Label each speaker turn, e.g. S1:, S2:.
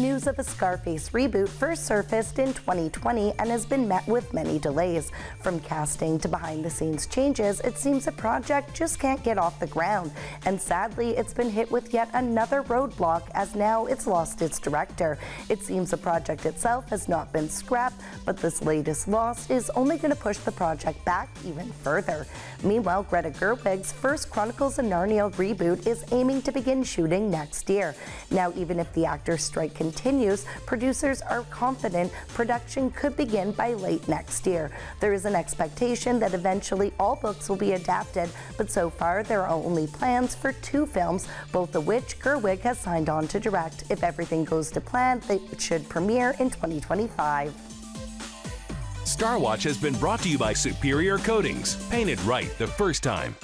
S1: News of a Scarface reboot first surfaced in 2020 and has been met with many delays. From casting to behind the scenes changes, it seems the project just can't get off the ground. And sadly, it's been hit with yet another roadblock as now it's lost its director. It seems the project itself has not been scrapped, but this latest loss is only going to push the project back even further. Meanwhile, Greta Gerwig's first Chronicles of Narnia reboot is aiming to begin shooting next year. Now, even if the actor's strike continues, producers are confident production could begin by late next year. There is an expectation that eventually all books will be adapted, but so far there are only plans for two films, both of which Gerwig has signed on to direct. If everything goes to plan, they should premiere in 2025.
S2: Star Watch has been brought to you by Superior Coatings. Painted right the first time.